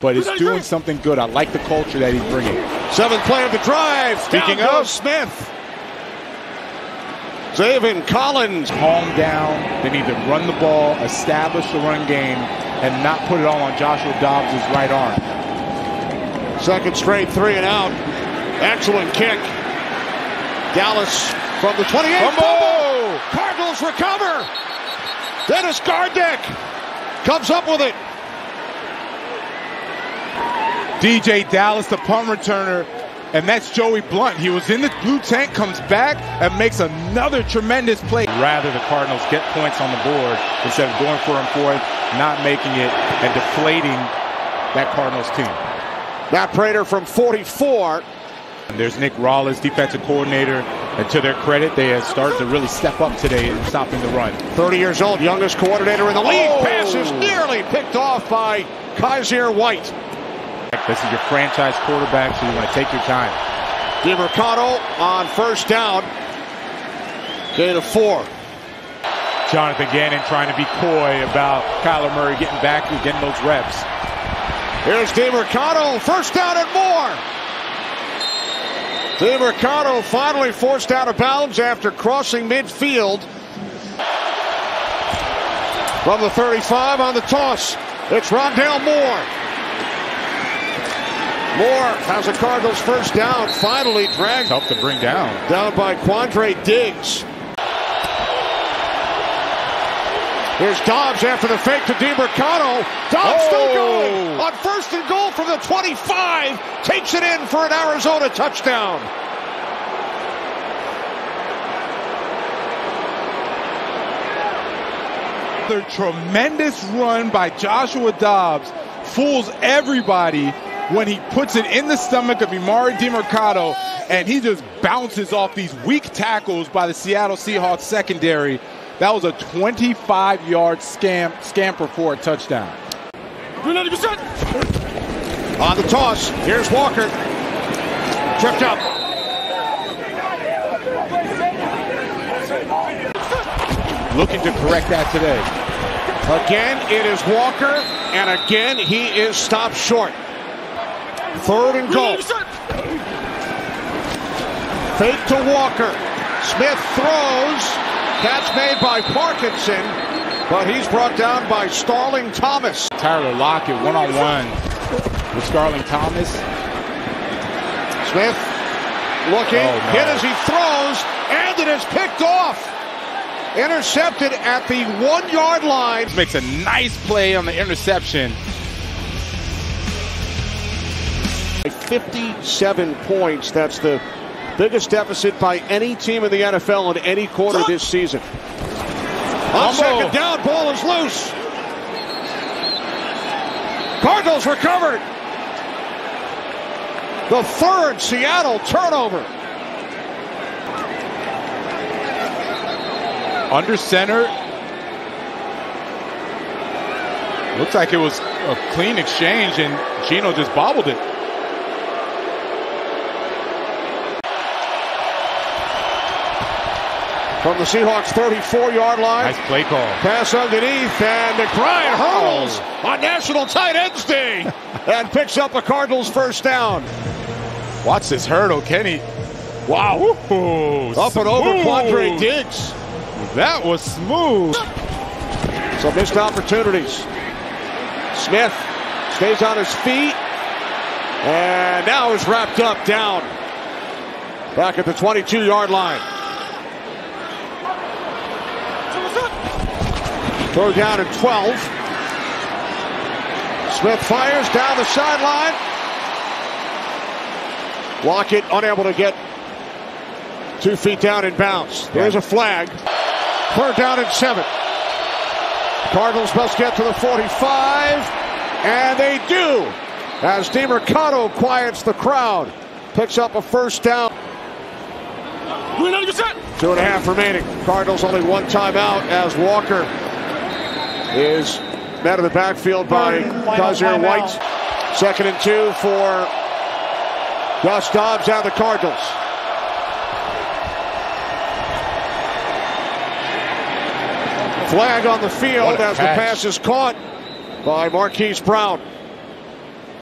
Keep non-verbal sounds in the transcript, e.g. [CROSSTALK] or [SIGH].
but it's doing something good. I like the culture that he's bringing. Seventh play of the drive. Speaking Down of- goes Smith. Zaven Collins. Calm down. They need to run the ball, establish the run game, and not put it all on Joshua Dobbs' right arm. Second straight three and out. Excellent kick. Dallas from the 28. Fumble! Cardinals recover. Dennis Gardeck comes up with it. DeeJay Dallas, the punt returner, and that's Joey Blount. He was in the blue tank, comes back, and makes another tremendous play. Rather, the Cardinals get points on the board instead of going for and fourth, not making it, and deflating that Cardinals team. Matt Prater from 44. And there's Nick Rallis, defensive coordinator, and to their credit, they have started to really step up today in stopping the run. 30 years old, youngest coordinator in the league. Oh. Pass is nearly picked off by Kyzir White. This is your franchise quarterback, so you want to take your time. Demercado on first down. Gain of four. Jonathan Gannon trying to be coy about Kyler Murray getting back and getting those reps. Here's Demercado, first down and more. Demercado finally forced out of bounds after crossing midfield. From the 35 on the toss, it's Rondale Moore. Moore has a Cardinals first down, finally dragged Tough to bring down. down by Quandre Diggs. Here's Dobbs after the fake to Demercado. Dobbs still Oh. going on first and goal from the 25. Takes it in for an Arizona touchdown. The tremendous run by Joshua Dobbs fools everybody when he puts it in the stomach of Emari Demercado and he just bounces off these weak tackles by the Seattle Seahawks secondary. That was a 25 yard scam, scamper for a touchdown. On the toss, here's Walker. Tripped up. Looking to correct that today. Again, it is Walker, and again, he is stopped short. Third and goal. Fake to Walker. Smith throws. Catch made by Parkinson, but he's brought down by Starling Thomas. Tyler Lockett one on one with Starling Thomas. Smith looking, Oh, no. hit as he throws, and it is picked off. Intercepted at the one yard line. Makes a nice play on the interception. 57 points. That's the biggest deficit by any team in the NFL in any quarter this season. On second down, ball is loose. Cardinals recovered. The third Seattle turnover. Under center. Looks like it was a clean exchange and Geno just bobbled it. From the Seahawks 34 yard line. Nice play call. Pass underneath, and McBride hurls on National Tight Ends Day [LAUGHS] and picks up a Cardinals first down. Watch this hurdle, Kenny. Wow. Ooh, Up and over smooth. Quandre Diggs. That was smooth. Some missed opportunities. Smith stays on his feet and now is wrapped up down back at the 22 yard line. Throw down at 12. Smith fires down the sideline. Lockett unable to get two feet down in bounds. There's a flag. Third down and seven. Cardinals must get to the 45, and they do. As Demercado quiets the crowd, picks up a first down. Two and a half remaining. Cardinals only one timeout as Walker is met in the backfield by Kyzir White. Second and two for Gus Dobbs and the Cardinals. Flag on the field What a as the pass is caught by Marquise Brown.